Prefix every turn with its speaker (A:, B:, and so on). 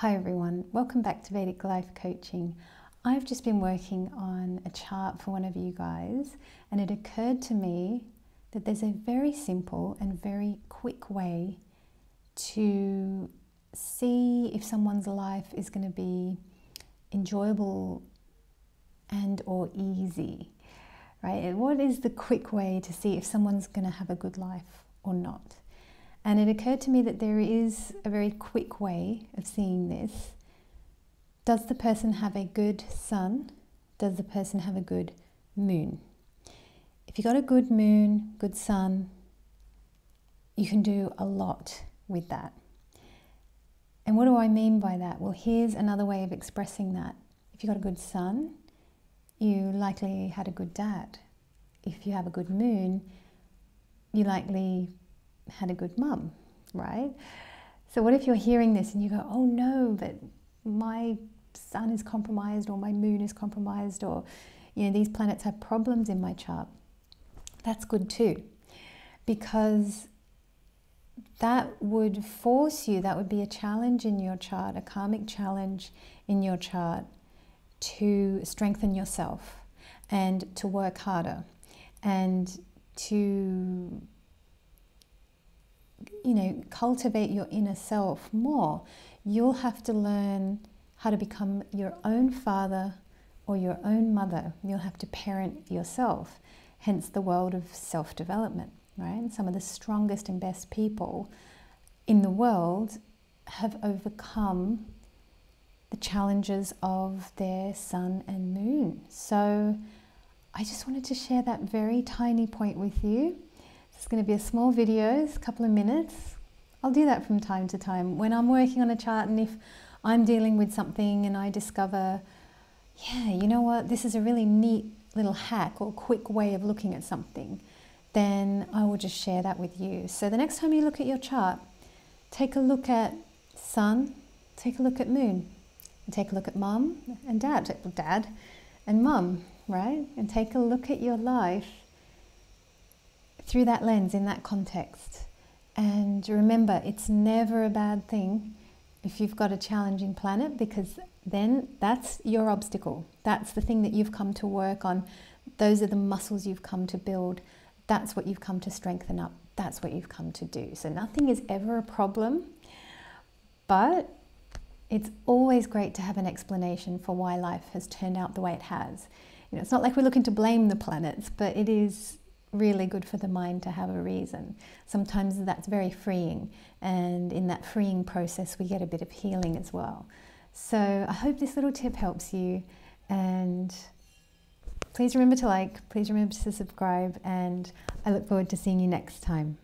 A: Hi everyone, welcome back to Vedic Life Coaching. I've just been working on a chart for one of you guys, and it occurred to me that there's a very simple and very quick way to see if someone's life is going to be enjoyable and or easy right? What is the quick way to see if someone's going to have a good life or not and it occurred to me that there is a very quick way of seeing this. Does the person have a good sun? Does the person have a good moon? If you've got a good moon, good sun, you can do a lot with that. And what do I mean by that? Well, here's another way of expressing that. If you've got a good sun, you likely had a good dad. If you have a good moon, you likely had a good mum, right? So, what if you're hearing this and you go, oh no, but my sun is compromised or my moon is compromised or, you know, these planets have problems in my chart? That's good too, because that would force you, that would be a challenge in your chart, a karmic challenge in your chart to strengthen yourself and to work harder and to you know, cultivate your inner self more, you'll have to learn how to become your own father or your own mother. You'll have to parent yourself, hence the world of self development, right? And some of the strongest and best people in the world have overcome the challenges of their sun and moon. So I just wanted to share that very tiny point with you. It's going to be a small video, a couple of minutes. I'll do that from time to time. When I'm working on a chart and if I'm dealing with something and I discover, yeah, you know what, this is a really neat little hack or quick way of looking at something, then I will just share that with you. So the next time you look at your chart, take a look at sun, take a look at moon, and take a look at mum and dad, dad and mum, right? And take a look at your life through that lens, in that context. And remember, it's never a bad thing if you've got a challenging planet because then that's your obstacle. That's the thing that you've come to work on. Those are the muscles you've come to build. That's what you've come to strengthen up. That's what you've come to do. So nothing is ever a problem, but it's always great to have an explanation for why life has turned out the way it has. You know, it's not like we're looking to blame the planets, but it is really good for the mind to have a reason. Sometimes that's very freeing, and in that freeing process, we get a bit of healing as well. So I hope this little tip helps you, and please remember to like, please remember to subscribe, and I look forward to seeing you next time.